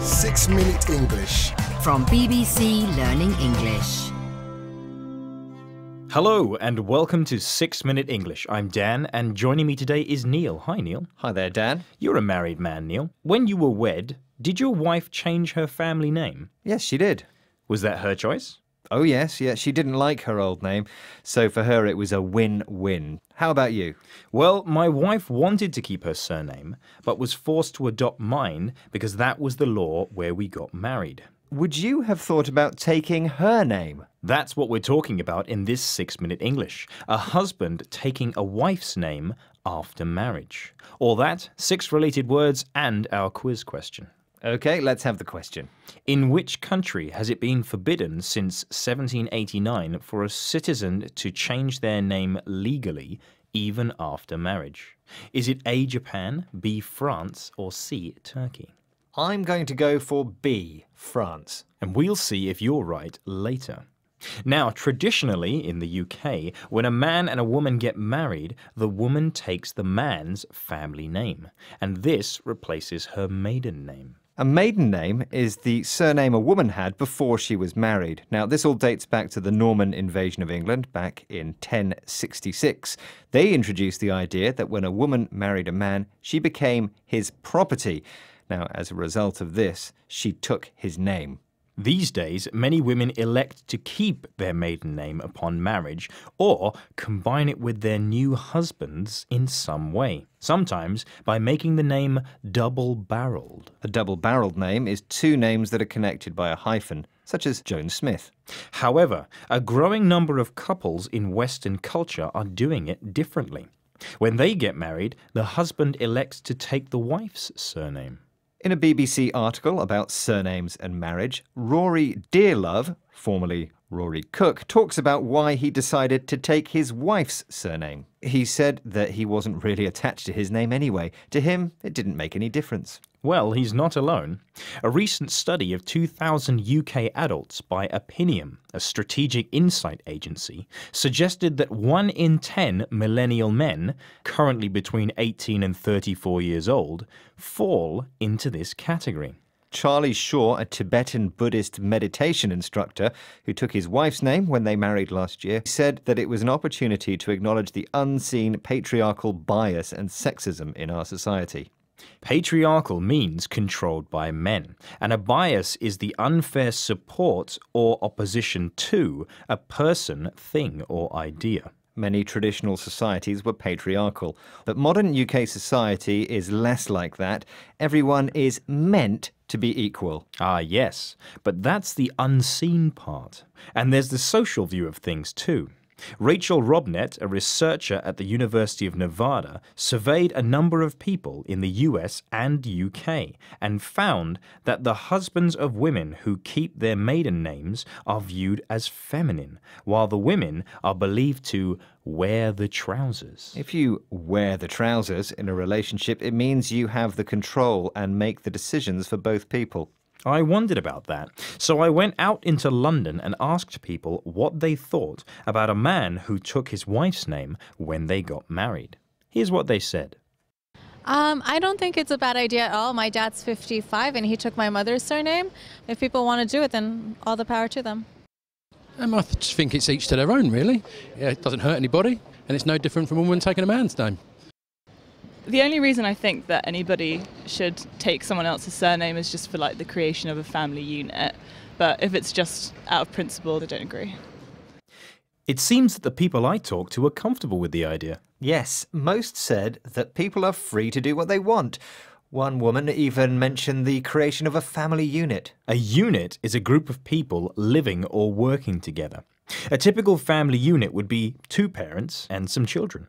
Six Minute English. From BBC Learning English. Hello and welcome to 6 Minute English. I'm Dan and joining me today is Neil. Hi, Neil. Hi there, Dan. You're a married man, Neil. When you were wed, did your wife change her family name? Yes, she did. Was that her choice? Oh, yes, yes. She didn't like her old name, so for her it was a win win. How about you? Well, my wife wanted to keep her surname, but was forced to adopt mine because that was the law where we got married. Would you have thought about taking her name? That's what we're talking about in this 6 Minute English. A husband taking a wife's name after marriage. All that, six related words, and our quiz question. Okay, let's have the question. In which country has it been forbidden since 1789 for a citizen to change their name legally even after marriage? Is it A. Japan, B. France, or C. Turkey? I'm going to go for B, France. And we'll see if you're right later. Now, traditionally in the UK, when a man and a woman get married, the woman takes the man's family name, and this replaces her maiden name. A maiden name is the surname a woman had before she was married. Now, this all dates back to the Norman invasion of England back in 1066. They introduced the idea that when a woman married a man, she became his property. Now, as a result of this, she took his name. These days, many women elect to keep their maiden name upon marriage or combine it with their new husband's in some way, sometimes by making the name double barreled. A double barreled name is two names that are connected by a hyphen, such as Joan Smith. However, a growing number of couples in Western culture are doing it differently. When they get married, the husband elects to take the wife's surname. In a BBC article about surnames and marriage, Rory Dearlove, formerly Rory Cook, talks about why he decided to take his wife's surname. He said that he wasn't really attached to his name anyway. To him, it didn't make any difference. Well, he's not alone. A recent study of 2,000 UK adults by Opinium, a strategic insight agency, suggested that 1 in 10 millennial men, currently between 18 and 34 years old, fall into this category. Charlie Shaw, a Tibetan Buddhist meditation instructor who took his wife's name when they married last year, said that it was an opportunity to acknowledge the unseen patriarchal bias and sexism in our society. Patriarchal means controlled by men, and a bias is the unfair support or opposition to a person, thing, or idea. Many traditional societies were patriarchal, but modern UK society is less like that. Everyone is meant to be equal. Ah, yes, but that's the unseen part. And there's the social view of things too. Rachel Robnett, a researcher at the University of Nevada, surveyed a number of people in the US and UK and found that the husbands of women who keep their maiden names are viewed as feminine, while the women are believed to wear the trousers. If you wear the trousers in a relationship, it means you have the control and make the decisions for both people. I wondered about that, so I went out into London and asked people what they thought about a man who took his wife's name when they got married. Here's what they said. Um, I don't think it's a bad idea at all. My dad's 55 and he took my mother's surname. If people want to do it, then all the power to them. Um, I just think it's each to their own, really. Yeah, it doesn't hurt anybody, and it's no different from a woman taking a man's name. The only reason I think that anybody should take someone else's surname is just for like the creation of a family unit. But if it's just out of principle, I don't agree. It seems that the people I talked to are comfortable with the idea. Yes, most said that people are free to do what they want. One woman even mentioned the creation of a family unit. A unit is a group of people living or working together. A typical family unit would be two parents and some children.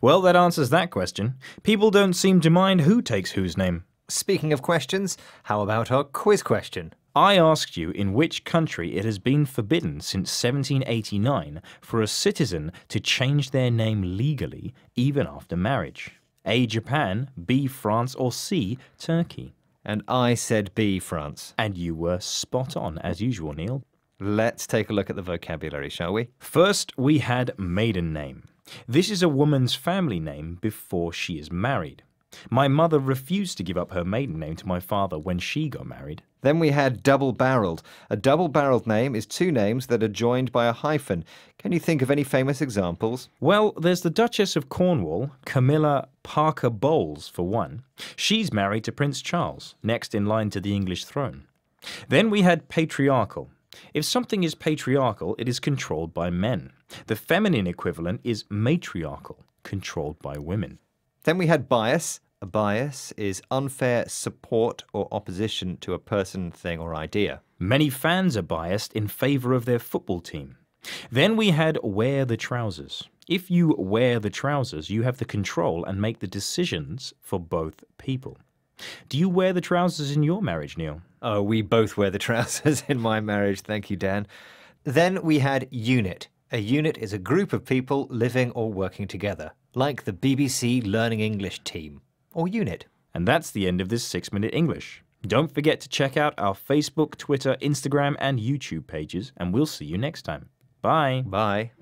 Well, that answers that question. People don't seem to mind who takes whose name. Speaking of questions, how about our quiz question? I asked you in which country it has been forbidden since 1789 for a citizen to change their name legally even after marriage. A. Japan, B. France, or C. Turkey. And I said B, France. And you were spot on, as usual, Neil. Let's take a look at the vocabulary, shall we? First, we had maiden name. This is a woman's family name before she is married. My mother refused to give up her maiden name to my father when she got married. Then we had double barreled. A double barreled name is two names that are joined by a hyphen. Can you think of any famous examples? Well, there's the Duchess of Cornwall, Camilla Parker Bowles, for one. She's married to Prince Charles, next in line to the English throne. Then we had patriarchal. If something is patriarchal, it is controlled by men. The feminine equivalent is matriarchal, controlled by women. Then we had bias. A bias is unfair support or opposition to a person, thing, or idea. Many fans are biased in favour of their football team. Then we had wear the trousers. If you wear the trousers, you have the control and make the decisions for both people. Do you wear the trousers in your marriage, Neil? Oh, we both wear the trousers in my marriage. Thank you, Dan. Then we had unit. A unit is a group of people living or working together, like the BBC Learning English team, or unit. And that's the end of this six minute English. Don't forget to check out our Facebook, Twitter, Instagram, and YouTube pages, and we'll see you next time. Bye. Bye.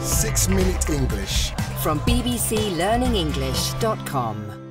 Six Minute English. From bbclearningenglish.com.